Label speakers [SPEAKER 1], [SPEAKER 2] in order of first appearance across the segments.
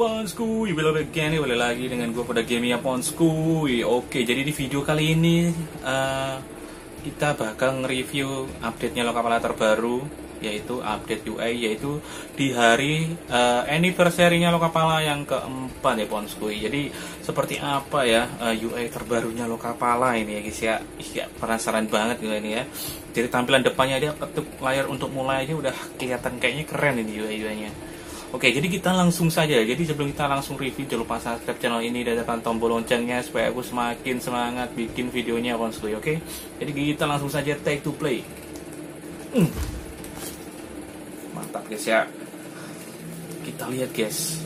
[SPEAKER 1] Ponsku, Yubil again balik lagi dengan gue pada game ya Ponsku Oke, jadi di video kali ini uh, Kita bakal nge-review update-nya Lokapala terbaru Yaitu update UI, yaitu di hari uh, anniversary-nya Lokapala yang keempat ya Ponsku Jadi seperti apa ya uh, UI terbarunya Lokapala ini ya guys ya? Iya, penasaran banget gue ini ya. Jadi tampilan depannya dia ketuk layar untuk mulai aja udah kelihatan kayaknya keren ini UI-nya Oke, jadi kita langsung saja. Jadi sebelum kita langsung review, jangan lupa subscribe channel ini dan tekan tombol loncengnya supaya aku semakin semangat bikin videonya Ponskuy. Oke, jadi kita langsung saja take to play. Hmm. Mantap guys ya. Kita lihat guys.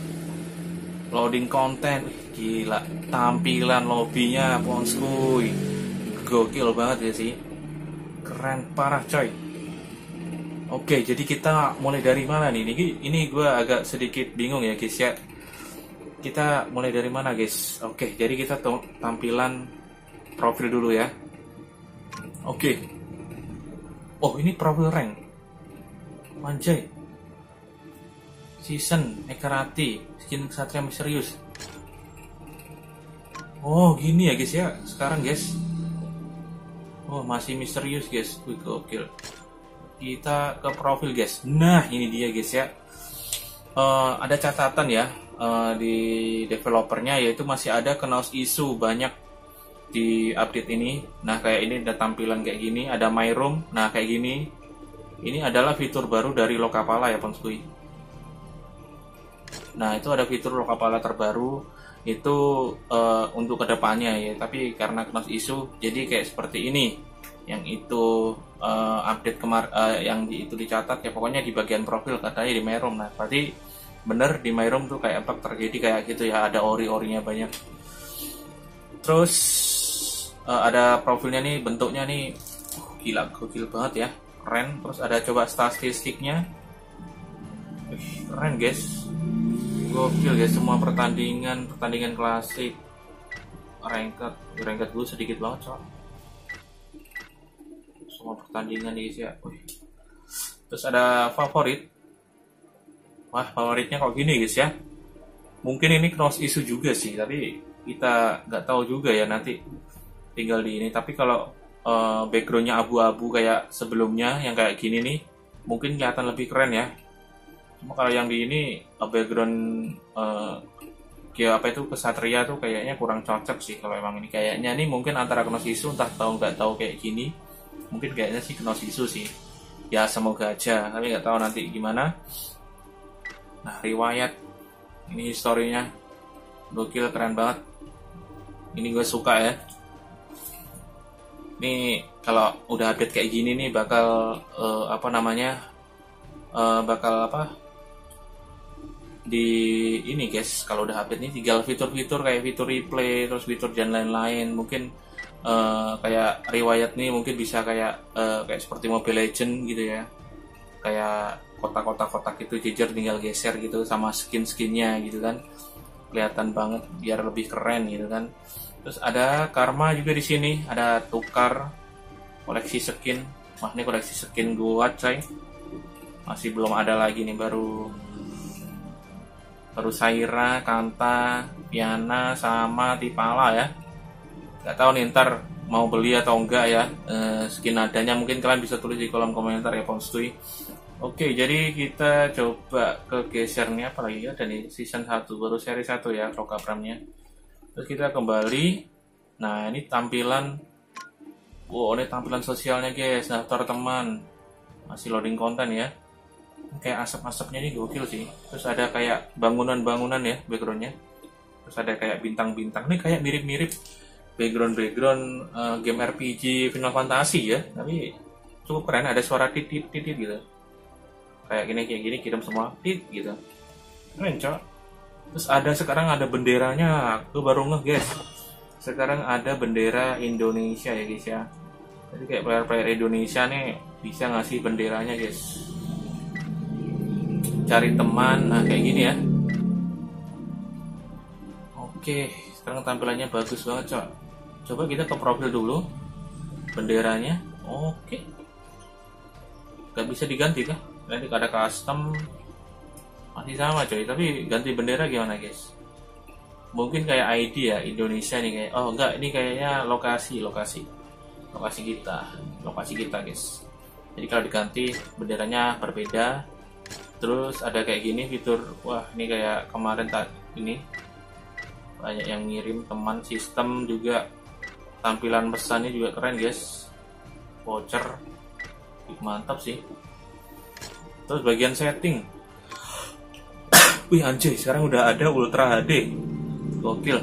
[SPEAKER 1] Loading konten, gila. Tampilan lobbynya Ponskuy. Gokil banget ya sih. Keren parah coy. Oke, jadi kita mulai dari mana nih? Ini, ini gue agak sedikit bingung ya guys ya. Kita mulai dari mana guys? Oke, jadi kita tampilan profil dulu ya. Oke. Oh, ini profil rank. Manjai. Season, Ekarati, skin Satria Misterius. Oh, gini ya guys ya. Sekarang guys. Oh, masih misterius guys. Wih, gokil kita ke profil guys. Nah ini dia guys ya. Uh, ada catatan ya uh, di developernya yaitu masih ada kenos isu banyak di update ini. Nah kayak ini ada tampilan kayak gini ada my room. Nah kayak gini. Ini adalah fitur baru dari Lokapala ya Ponsui nah itu ada fitur Lokapala terbaru. Itu uh, untuk ke depannya ya. Tapi karena kenos isu jadi kayak seperti ini yang itu uh, update kemar uh, yang di, itu dicatat ya pokoknya di bagian profil katanya di Myroom nah berarti bener di Myroom tuh kayak apa terjadi kayak gitu ya ada ori-orinya banyak. Terus uh, ada profilnya nih bentuknya nih uh, gila gokil banget ya keren. Terus ada coba statistiknya. Keren guys. Gokil guys semua pertandingan pertandingan klasik. Ranked ranked gue sedikit banget soal semua pertandingan guys ya. Terus ada favorit. Wah favoritnya kok gini guys ya. Mungkin ini cross isu juga sih tapi kita nggak tahu juga ya nanti tinggal di ini. Tapi kalau uh, backgroundnya abu-abu kayak sebelumnya yang kayak gini nih mungkin kelihatan lebih keren ya. Cuma kalau yang di ini uh, background uh, kayak apa itu kesatria tuh kayaknya kurang cocok sih kalau emang ini. Kayaknya nih mungkin antara Kronos Isu entah tahu nggak tahu kayak gini mungkin kayaknya sih kena isu sih. Ya semoga aja. Tapi nggak tahu nanti gimana. Nah riwayat. Ini historinya. Gokil keren banget. Ini gue suka ya. Ini kalau udah update kayak gini nih bakal uh, apa namanya uh, bakal apa? Di ini guys kalau udah update nih tinggal fitur-fitur kayak fitur replay terus fitur dan lain-lain. Mungkin uh, kayak riwayat nih mungkin bisa kayak uh, kayak seperti Mobile Legend gitu ya. Kayak kotak-kotak kotak itu jejer tinggal geser gitu sama skin-skinnya gitu kan. Kelihatan banget biar lebih keren gitu kan. Terus ada karma juga di sini ada tukar koleksi skin. Wah ini koleksi skin gua coy. Masih belum ada lagi nih baru baru Saira, Kanta, Piana, sama Tipala ya nggak tahu nih ntar mau beli atau enggak ya. E, skin adanya mungkin kalian bisa tulis di kolom komentar ya Ponstui Oke jadi kita coba ke geser nih apa lagi ya dari season 1 baru seri 1 ya Prokapramnya terus kita kembali. Nah ini tampilan. Wow ini tampilan sosialnya guys. Daftar teman. Masih loading konten ya. Kayak asap-asapnya ini gokil sih. Terus ada kayak bangunan-bangunan ya backgroundnya. Terus ada kayak bintang-bintang. Ini kayak mirip-mirip background background uh, game RPG Final Fantasy ya. Tapi cukup keren ada suara titit titit gitu. Kayak gini kayak gini kirim semua tit gitu. Keren cok. Terus ada sekarang ada benderanya. Aku baru ngeh guys. Sekarang ada bendera Indonesia ya guys ya. Jadi kayak player-player Indonesia nih bisa ngasih benderanya guys. Cari teman nah kayak gini ya. Oke sekarang tampilannya bagus banget cok coba kita ke profil dulu. Benderanya oke. Gak bisa diganti kah? Nanti ada custom. Masih sama coy. Tapi ganti bendera gimana guys? Mungkin kayak ID ya Indonesia nih kayak oh enggak ini kayaknya lokasi lokasi. Lokasi kita. Lokasi kita guys. Jadi kalau diganti benderanya berbeda. Terus ada kayak gini fitur wah ini kayak kemarin tak ini. Banyak yang ngirim teman sistem juga tampilan pesannya juga keren guys voucher mantap sih terus bagian setting Wih anjay, sekarang udah ada Ultra HD. Gokil.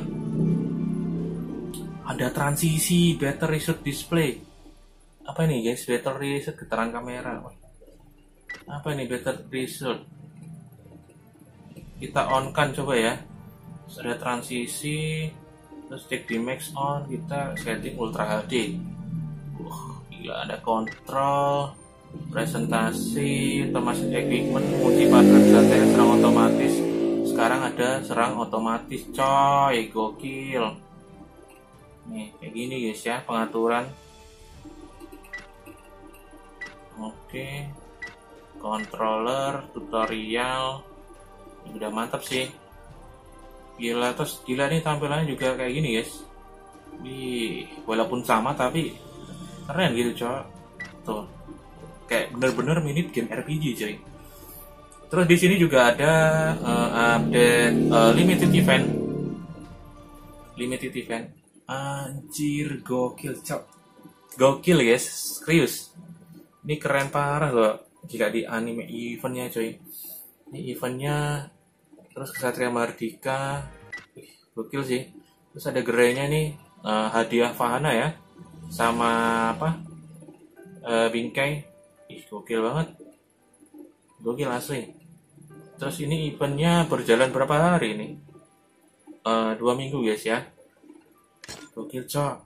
[SPEAKER 1] Ada transisi battery reset display. Apa ini guys? Battery reset getaran kamera. Apa ini battery reset? Kita on kan coba ya. Terus ada transisi. Terus cek di max on. Kita setting Ultra HD. Uh, gila ada kontrol presentasi otomatis equipment kunci pattern santai serang otomatis sekarang ada serang otomatis coy gokil nih kayak gini guys ya pengaturan oke controller tutorial udah mantap sih gila terus gila nih tampilannya juga kayak gini guys Wih, walaupun sama tapi keren gitu coy tuh kayak bener-bener minit game RPG coy. Terus di sini juga ada uh, update uh, limited event. Limited event. Anjir gokil cok. Gokil guys, serius. Ini keren parah loh jika di anime eventnya coy. Ini eventnya terus Kesatria Mardika. Gokil sih. Terus ada gerainya nih uh, hadiah Fahana ya. Sama apa? Uh, bingkai Ih, gokil banget. Gokil asli. Terus ini eventnya berjalan berapa hari ini? Uh, dua minggu guys ya. Gokil cok.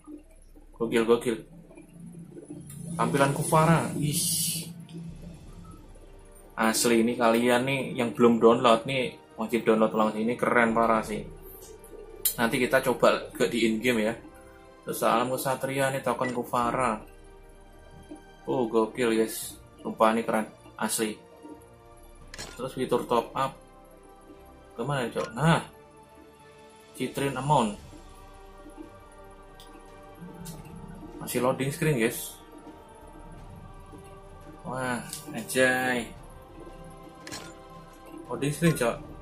[SPEAKER 1] Gokil gokil. Tampilan Kufara. Ih. Asli ini kalian nih yang belum download nih wajib download langsung ini keren parah sih. Nanti kita coba ke di in game ya. Terus alam kesatria nih token Kufara Oh gokil guys, sumpah ini keren, asli. Terus fitur top up, ke mana cok? Nah, Citrin amount. Masih loading screen guys. Wah, anjay. Loading screen cok.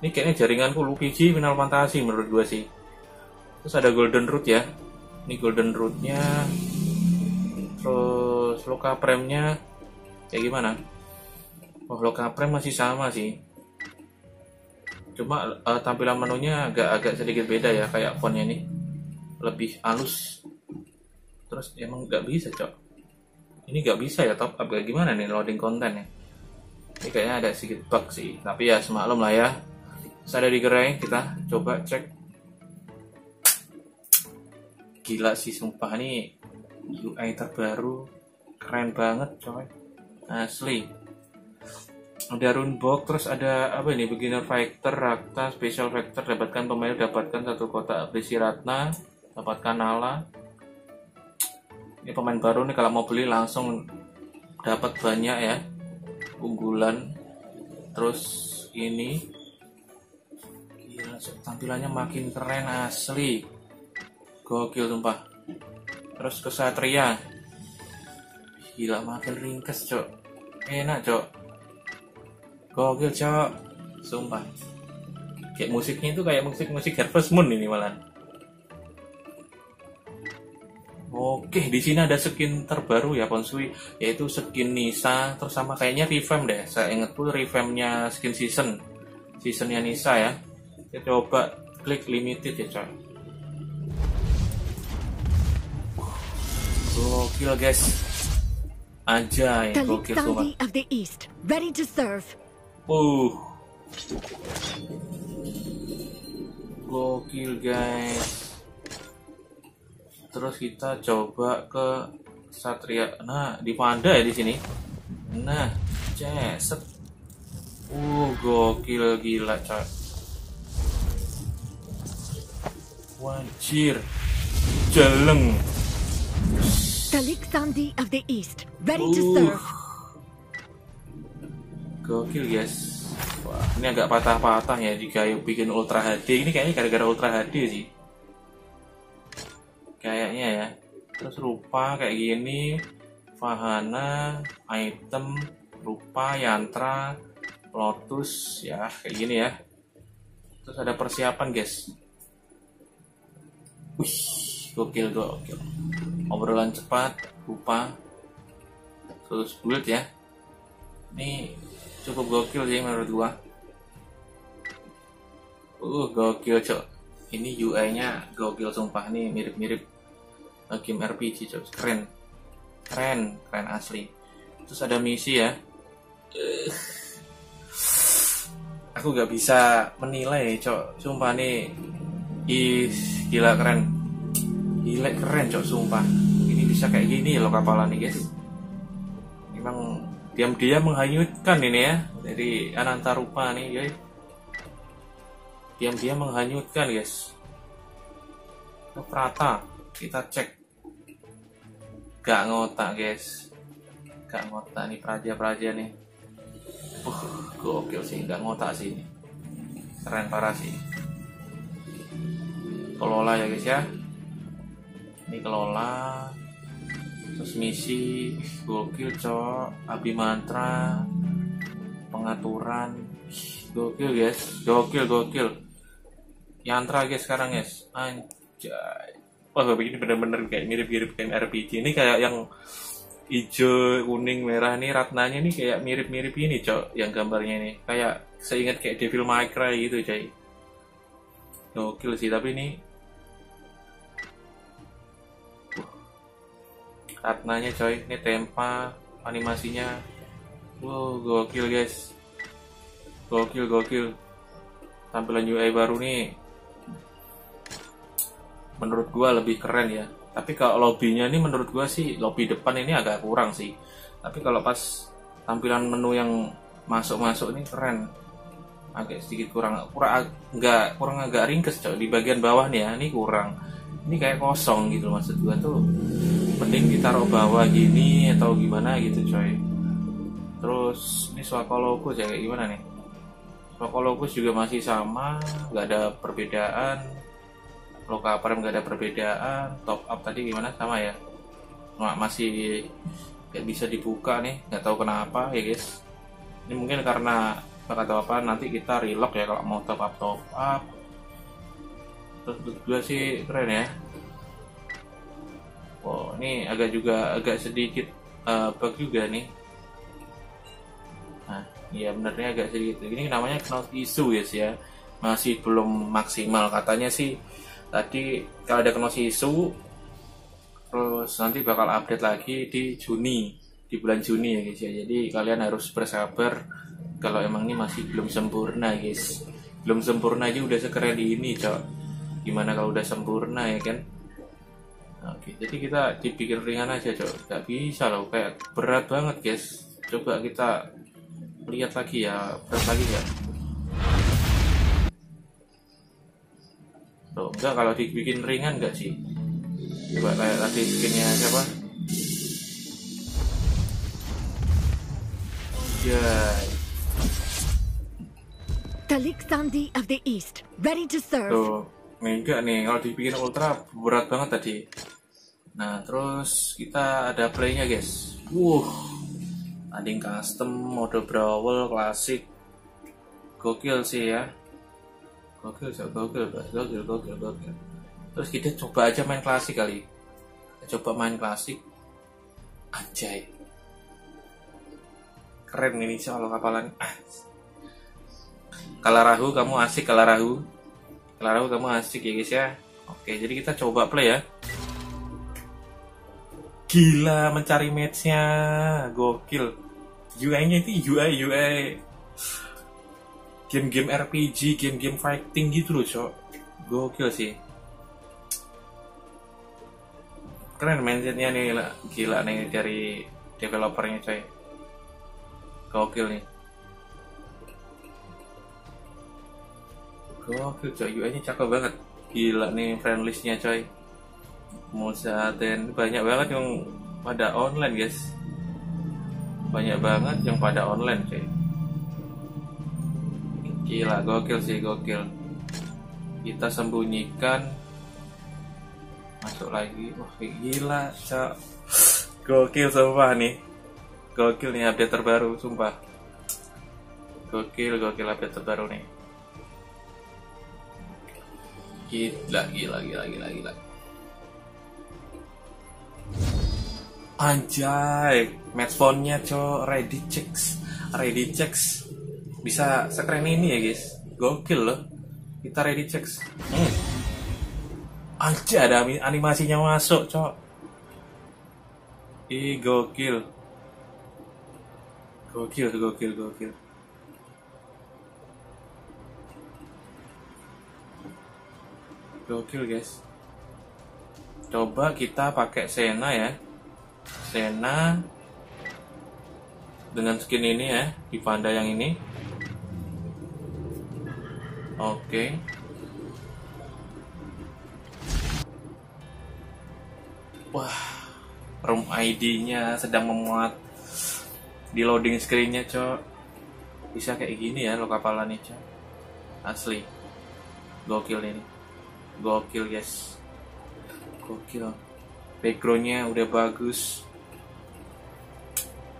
[SPEAKER 1] Ini kayaknya jaringanku lu PG Final Fantasy menurut gue sih. Terus ada Golden Root ya. Ini Golden Rootnya. Terus loka premnya kayak gimana? Oh loka prem masih sama sih. Cuma uh, tampilan menunya agak-agak sedikit beda ya kayak fontnya ini. Lebih halus. Terus emang nggak bisa cok. Ini nggak bisa ya top? Up gimana nih loading konten ya ini kayaknya ada sedikit bug sih. Tapi ya semaklum lah ya saya di gerai kita coba cek. Gila sih sumpah nih. UI terbaru keren banget coy. Asli. Ada runebox terus ada apa ini? Beginner fighter rakta special fighter. Dapatkan pemain dapatkan satu kotak apresi ratna. Dapatkan nala. Ini pemain baru nih kalau mau beli langsung dapat banyak ya. Unggulan. Terus ini tampilannya makin keren asli. Gokil sumpah. Terus kesatria. Gila makin ringkes cok. Enak cok. Gokil cok. Sumpah. Kayak musiknya itu kayak musik musik Harvest Moon ini malah Oke, di sini ada skin terbaru ya Ponsui, yaitu skin Nisa, terus sama kayaknya revamp deh. Saya ingat tuh revampnya skin season, seasonnya Nisa ya. Kita coba klik limited ya coy. Gokil guys. Anjay, gokil semua.
[SPEAKER 2] of the East, ready to serve.
[SPEAKER 1] Uh. Gokil guys. Terus kita coba ke Satria. Nah, di Panda ya di sini. Nah, ceset. Uh, gokil gila, coy. Wajir. Jeleng.
[SPEAKER 2] Talik Sandi of the East, ready to
[SPEAKER 1] Uh.
[SPEAKER 2] serve.
[SPEAKER 1] gokil guys wah ini agak patah-patah ya jika bikin ultra HD ini kayaknya gara-gara ultra HD sih kayaknya ya terus rupa kayak gini Fahana item rupa yantra lotus ya kayak gini ya terus ada persiapan guys wih gokil gokil. Obrolan cepat rupa terus build ya. Ini cukup gokil sih menurut gua. Uh gokil cok. Ini UI nya gokil sumpah. Nih mirip-mirip game RPG cok. Keren. Keren keren asli. Terus ada misi ya. Uh, aku gak bisa menilai cok. Sumpah nih ih gila keren. Gila keren cok sumpah. Ini bisa kayak gini loh kapalan nih guys. Memang diam-diam menghanyutkan ini ya dari Anantarupa nih guys diam-diam menghanyutkan guys. Ke Prata. Kita cek. Gak ngotak guys. Gak ngotak nih praja-praja nih. Uh gokil sih gak ngotak sih. Keren parah sih kelola ya guys ya. Ini kelola misi gokil cok. Api mantra. Pengaturan. Gokil guys. Gokil gokil. Yantra guys sekarang guys. Anjay. Wah ini bener-bener kayak mirip-mirip game RPG ini kayak yang hijau kuning merah nih ratnanya nih kayak mirip-mirip ini cok yang gambarnya ini. Kayak saya ingat kayak Devil May Cry gitu coy gokil sih tapi ini Ratnanya coy, ini tempa animasinya. Wow, gokil guys. Gokil, gokil. Tampilan UI baru nih menurut gua lebih keren ya. Tapi kalau lobbynya ini menurut gua sih lobby depan ini agak kurang sih. Tapi kalau pas tampilan menu yang masuk-masuk ini keren. Agak sedikit kurang kurang enggak kurang agak ringkes coy di bagian bawah nih ya. Ini kurang. Ini kayak kosong gitu maksud gua tuh mending ditaruh bawah gini atau gimana gitu coy. Terus ini swakologus ya kayak gimana nih? Swakologus juga masih sama nggak ada perbedaan. Loka prem nggak ada perbedaan. Top up tadi gimana? Sama ya? Nah, masih nggak bisa dibuka nih nggak tahu kenapa ya guys. Ini mungkin karena kata apa nanti kita relock ya kalau mau top up top up. Terus juga sih keren ya ini agak juga agak sedikit uh, juga nih. Nah, iya benernya agak sedikit. Ini namanya knot isu guys ya. Masih belum maksimal katanya sih. Tadi kalau ada knot isu terus nanti bakal update lagi di Juni, di bulan Juni ya guys ya. Jadi kalian harus bersabar kalau emang ini masih belum sempurna guys. Belum sempurna aja udah sekeren ini, Cok. Gimana kalau udah sempurna ya kan? Oke, jadi kita dibikin ringan aja, cok. Gak bisa loh, kayak berat banget, guys. Coba kita lihat lagi ya, berat lagi ya. Tuh, enggak kalau dibikin ringan enggak sih? Coba kayak tadi skinnya siapa? Jai.
[SPEAKER 2] Talik Sandi of the East, ready to serve.
[SPEAKER 1] Tuh, enggak nih, kalau dibikin ultra berat banget tadi. Nah, terus kita ada playnya guys. Wuh, tanding custom, mode brawl, klasik. Gokil sih ya. Gokil, so, gokil, gokil, gokil, gokil. Terus kita coba aja main klasik kali. Kita coba main klasik. Anjay. Keren ini soal kapalan. Ah. Kalarahu, kamu asik Kalarahu. Kalarahu, kamu asik ya guys ya. Oke, jadi kita coba play ya gila mencari matchnya. Gokil. UI-nya itu UI UI game-game RPG game-game fighting gitu loh cok. Gokil sih. Keren mindsetnya nih gila nih dari developernya coy. Gokil nih. Gokil coy UI-nya cakep banget. Gila nih friendlistnya coy Musaten banyak banget yang pada online guys banyak banget yang pada online cuy Gila, gokil sih, gokil. Kita sembunyikan. Masuk lagi. Wah, gila, cok. Gokil sumpah nih. Gokil nih update terbaru, sumpah. Gokil, gokil update terbaru nih. Gila, gila, gila, gila, gila. Anjay, matchphone-nya co ready checks, ready checks. Bisa sekeren ini ya guys, gokil loh. Kita ready checks. Hmm. Anjay, ada animasinya masuk cok. Ih, gokil. Gokil, gokil, gokil. Gokil guys. Coba kita pakai Sena ya. Sena dengan skin ini ya di panda yang ini. Oke. Wah, room ID-nya sedang memuat di loading screen-nya, Cok. Bisa kayak gini ya lo kapalan nih, Cok. Asli. Gokil ini. Gokil, guys. Gokil. Backgroundnya udah bagus.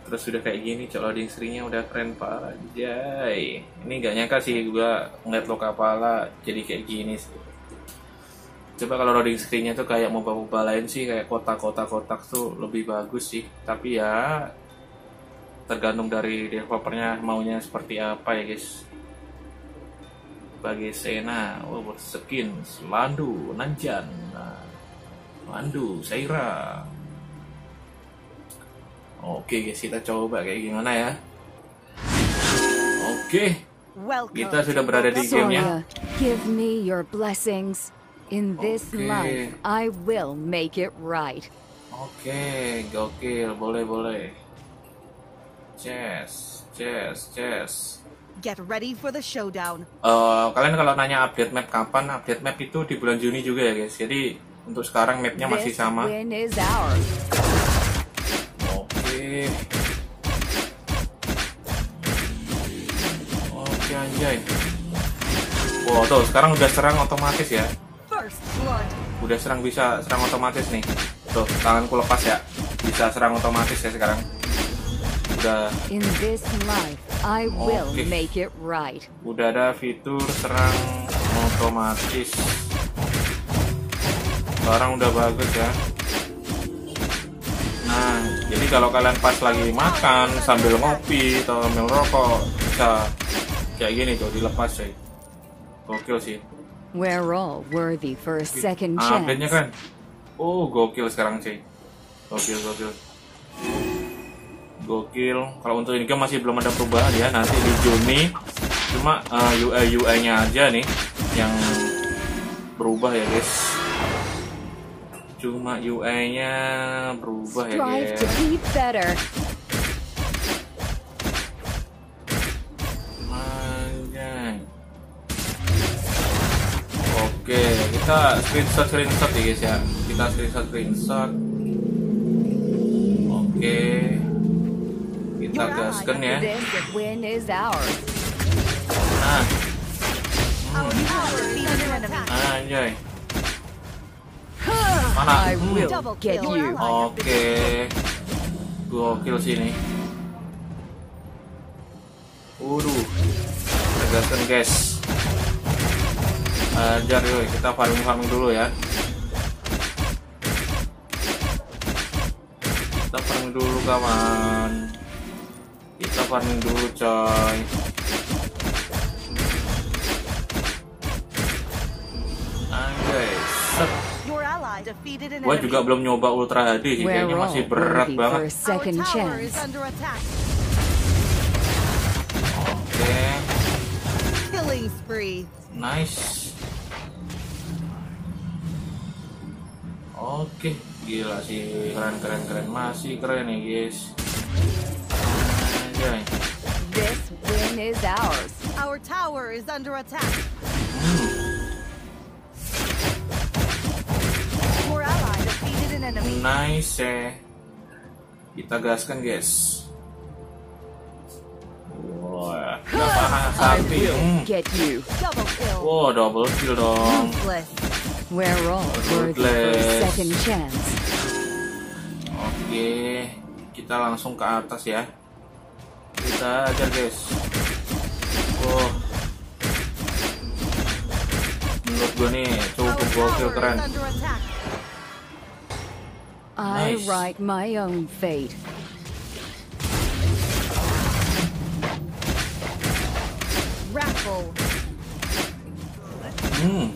[SPEAKER 1] Terus udah kayak gini, Cok. Loading screen-nya udah keren parah. Jai. Ini gak nyangka sih gua ngeliat lo kapala jadi kayak gini sih coba kalau loading screen-nya tuh kayak MOBA-MOBA lain sih kayak kotak-kotak-kotak tuh lebih bagus sih tapi ya tergantung dari developernya maunya seperti apa ya guys sebagai Sena oh skin Landu Nanjan Landu Saira oke guys kita coba kayak gimana ya oke
[SPEAKER 3] Welcome
[SPEAKER 1] kita sudah berada di gamenya
[SPEAKER 2] Soria, give me your blessings. In this
[SPEAKER 1] Okay.
[SPEAKER 2] life, I will make it right.
[SPEAKER 1] Oke, gokil, boleh boleh. Chess, chess, chess.
[SPEAKER 3] Get ready for the showdown.
[SPEAKER 1] Eh, kalian kalau nanya update map kapan? Update map itu di bulan Juni juga ya guys. Jadi untuk sekarang mapnya masih sama. Oke. Oke anjay. Wow tuh sekarang udah serang otomatis ya. Udah serang bisa serang otomatis nih. Tuh tanganku lepas ya. Bisa serang otomatis ya sekarang. Udah
[SPEAKER 2] In this life, I will
[SPEAKER 1] Okay.
[SPEAKER 2] make it right.
[SPEAKER 1] udah ada fitur serang otomatis sekarang udah bagus ya. Nah jadi kalau kalian pas lagi makan sambil ngopi atau sambil rokok bisa kayak gini tuh dilepas sih. Gokil sih.
[SPEAKER 2] We're all worthy for a second
[SPEAKER 1] ah, update-nya
[SPEAKER 2] chance.
[SPEAKER 1] kan oh gokil sekarang sih. Gokil gokil. Gokil. Kalau untuk ini game masih belum ada perubahan ya. Nanti di Juni cuma uh, UI UI nya aja nih yang berubah ya guys cuma UI nya berubah ya guys. Oke, kita screenshot screenshot ya guys ya. Kita screenshot screenshot. Oke. Kita gaskan ya. Nah,
[SPEAKER 3] attack.
[SPEAKER 1] anjay. Mana?
[SPEAKER 2] I
[SPEAKER 1] Hmm. Oke. Gokil sini. Waduh. Kita gaskan guys. Ajar yoi, kita farming farming dulu ya. Kita farming dulu kawan. Kita farming dulu coy.
[SPEAKER 3] Enemy.
[SPEAKER 1] juga belum nyoba Ultra HD sih, kayaknya masih berat banget. Oke,
[SPEAKER 3] Killing spree.
[SPEAKER 1] nice. Oke, gila sih, keren keren keren, masih keren nih guys. Anjay.
[SPEAKER 2] This win is ours.
[SPEAKER 3] Our tower is under attack. Your
[SPEAKER 1] Nice eh. Kita gaskan guys. Wah, nggak panas
[SPEAKER 2] I
[SPEAKER 1] sakti.
[SPEAKER 2] will
[SPEAKER 1] Hmm.
[SPEAKER 2] get you.
[SPEAKER 3] Double kill.
[SPEAKER 1] Wow, double kill dong.
[SPEAKER 3] Ruthless.
[SPEAKER 2] We're all second chance.
[SPEAKER 1] Oke, kita langsung ke atas ya. Kita ajar guys. Wow. Menurut gue nih cukup gokil keren.
[SPEAKER 3] Is under attack.
[SPEAKER 2] I
[SPEAKER 1] Nice.
[SPEAKER 2] write my own fate.
[SPEAKER 3] Raffle.
[SPEAKER 1] Hmm.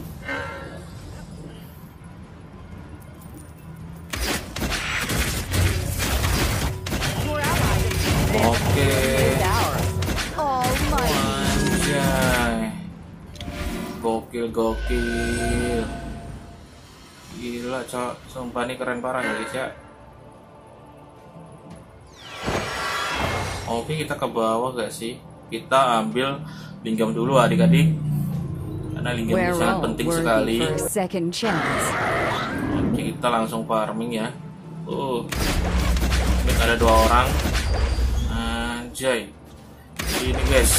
[SPEAKER 3] Your ally defeated
[SPEAKER 1] Oke.
[SPEAKER 2] It's ours.
[SPEAKER 3] Almighty.
[SPEAKER 1] Anjay. Gokil gokil. Gila, cok. Sumpah nih keren parah ya guys ya. Oke, kita ke bawah gak sih? Kita ambil linggam dulu adik-adik. Karena linggam ini sangat penting sekali. Oke, kita langsung farming ya. Uh. Ini ada dua orang. Anjay. Sini guys.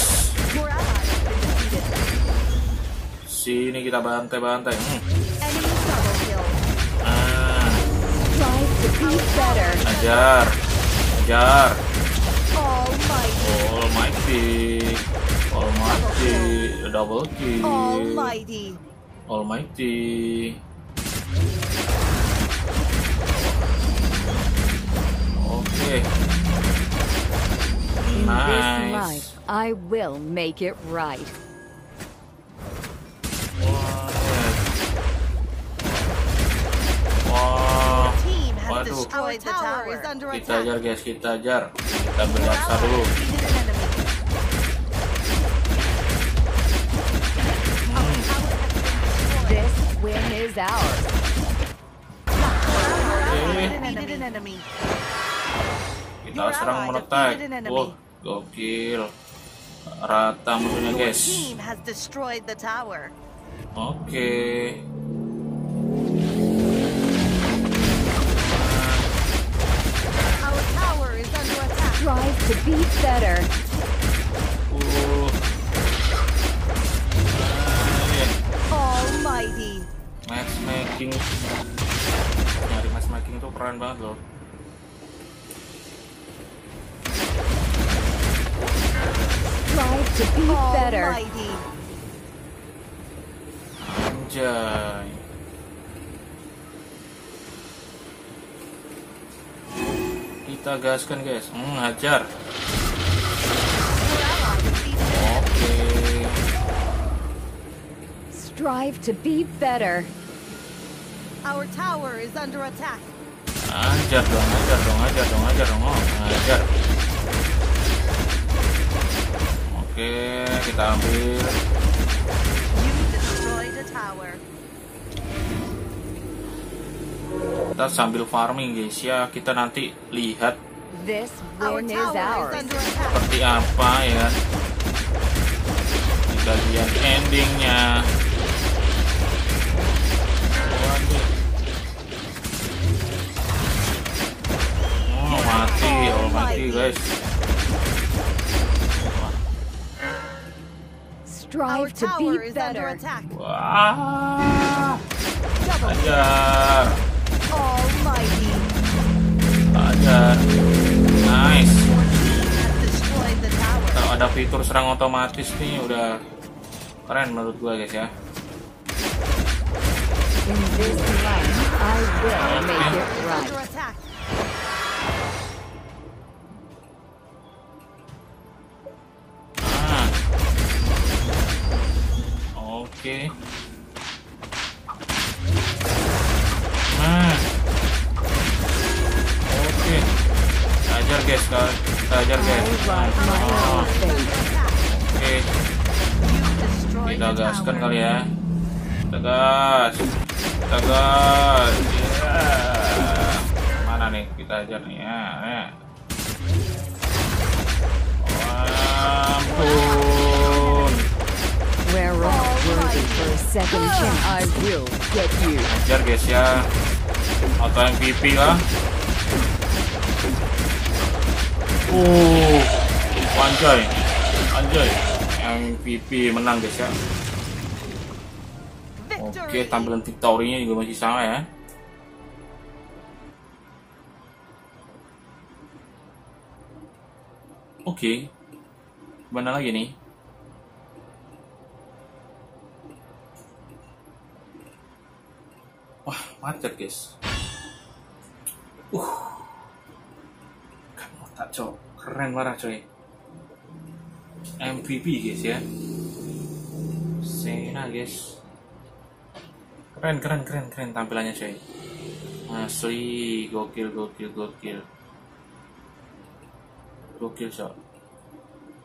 [SPEAKER 1] Sini kita bantai-bantai. Hmm. Ajar. Ajar.
[SPEAKER 3] Almighty.
[SPEAKER 1] Almighty. Almighty. Double kill.
[SPEAKER 3] Almighty.
[SPEAKER 1] Almighty. Oke.
[SPEAKER 2] In this life, I will make it right.
[SPEAKER 1] Kita ajar guys, kita ajar. Kita berdasar dulu.
[SPEAKER 2] This win is ours.
[SPEAKER 1] Kita serang
[SPEAKER 3] enemy.
[SPEAKER 1] Wah, gokil. Rata musuhnya guys. Oke.
[SPEAKER 2] Strive to be better.
[SPEAKER 1] Uh.
[SPEAKER 3] Almighty.
[SPEAKER 1] Matchmaking. Nyari matchmaking tuh keren banget loh.
[SPEAKER 2] Strive to be better.
[SPEAKER 3] Almighty.
[SPEAKER 1] Anjay. Kita gaskan guys. Hmm, hajar. Oke.
[SPEAKER 2] Strive to be better.
[SPEAKER 3] Our tower is under attack.
[SPEAKER 1] Ajar dong, ajar dong, ajar dong, ajar dong. Oh, ajar. Oke, kita ambil.
[SPEAKER 3] You destroyed a tower.
[SPEAKER 1] Kita sambil farming guys ya. Kita nanti lihat seperti apa ya. Di bagian endingnya. Oh, mati, oh mati guys.
[SPEAKER 2] Strive to be better.
[SPEAKER 3] attack.
[SPEAKER 1] Wah, ajar, Ajar. Nice. Kalau ada fitur serang otomatis nih udah keren menurut gua guys ya.
[SPEAKER 2] This life, I
[SPEAKER 1] Guys, kita ajar guys. Oh. Oke, kita gaskan kali ya. Kita gas. Kita gas. Mana nih? Kita ajar nih ya. Ampun.
[SPEAKER 2] You.
[SPEAKER 1] Ajar guys ya. Auto MVP lah. Uh, panjai. Anjay, MVP menang guys ya. Oke, tampilan victory-nya juga masih sama ya. Oke. Mana lagi nih? Wah, macet guys. Uh. Tak cok. Keren parah coy. MVP guys ya. Sena guys. Keren keren keren keren tampilannya coy. Asli gokil gokil gokil. Gokil cok.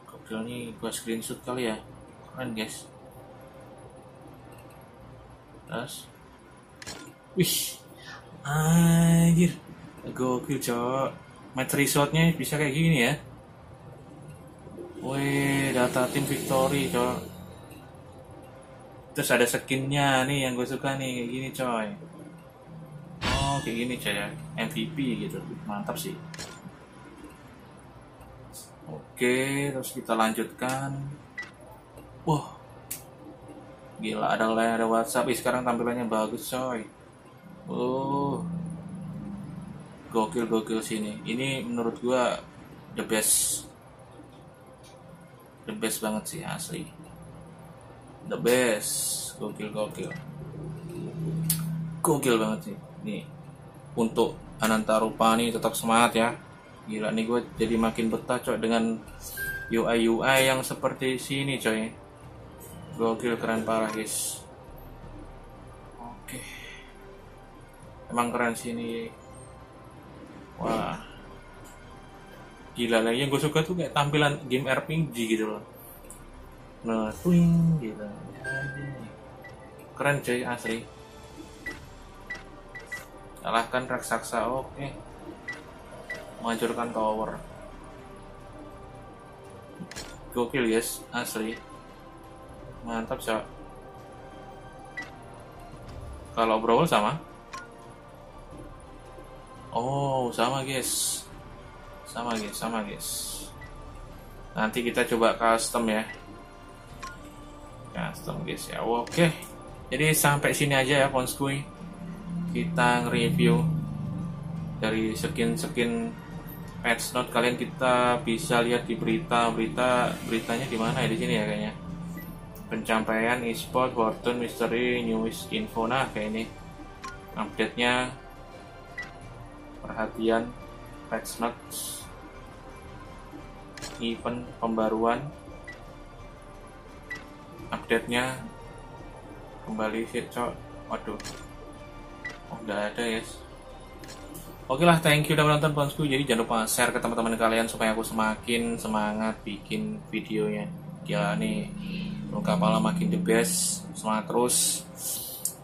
[SPEAKER 1] Gokil nih gua screenshot kali ya. Keren guys. Terus. Wih. Anjir. Gokil cok. Match resultnya bisa kayak gini ya. Wih, data tim victory cok. Terus ada skinnya nih yang gue suka nih kayak gini coy. Oh kayak gini coy ya MVP gitu mantap sih. Oke terus kita lanjutkan. Wah gila ada line ada WhatsApp. Ih, sekarang tampilannya bagus coy. Oh gokil gokil sini. Ini menurut gua the best the best banget sih asli. The best. Gokil gokil gokil banget sih. Nih untuk Ananta Rupani tetap semangat ya. Gila nih gue jadi makin betah coy dengan UI UI yang seperti sini coy. Gokil keren parah guys. Oke. Emang keren sini wah. Gila lagi yang gue suka tuh kayak tampilan game RPG gitu loh. Nah twing gitu. Keren cuy asli. Kalahkan raksasa oke. Menghancurkan tower. Gokil guys asli. Mantap cok kalau brawl sama oh sama guys. Sama guys sama guys. Nanti kita coba custom ya. Custom guys ya. Oke. Jadi sampai sini aja ya ponskui kita nge-review. Dari skin-skin patch note kalian kita bisa lihat di berita. Berita beritanya di mana ya? Di sini ya kayaknya. Pencapaian e-sport fortune mystery news info. Nah kayak ini. Update nya perhatian patch notes event pembaruan update nya kembali sih cok waduh oh nggak ada ya yes. Oke lah, thank you udah menonton Ponsku. Jadi jangan lupa share ke teman-teman kalian supaya aku semakin semangat bikin videonya. Gila nih, Luka Pala makin the best, semangat terus.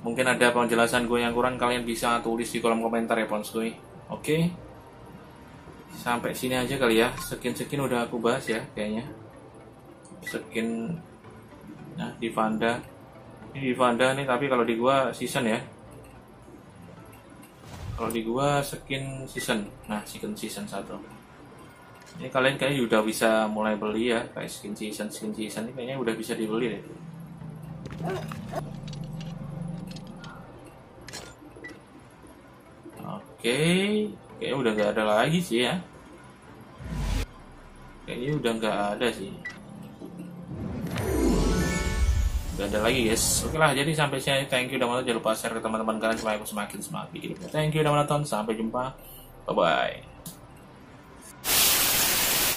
[SPEAKER 1] Mungkin ada penjelasan gue yang kurang, kalian bisa tulis di kolom komentar ya Ponsku. Oke, sampai sini aja kali ya. Skin-skin udah aku bahas ya kayaknya. Skin nah di Vanda. Ini di Vanda nih, tapi kalau di gua season ya kalau di gua skin season nah skin season satu ini kalian kayaknya udah bisa mulai beli ya kayak skin season skin season ini kayaknya udah bisa dibeli deh oke kayaknya udah nggak ada lagi sih ya. Kayaknya udah nggak ada sih. Gak ada lagi guys. Oke lah jadi sampai sini. Thank you udah menonton Jangan lupa share ke teman-teman kalian. Supaya aku semakin semangat bikin Thank you udah menonton. Sampai jumpa. Bye bye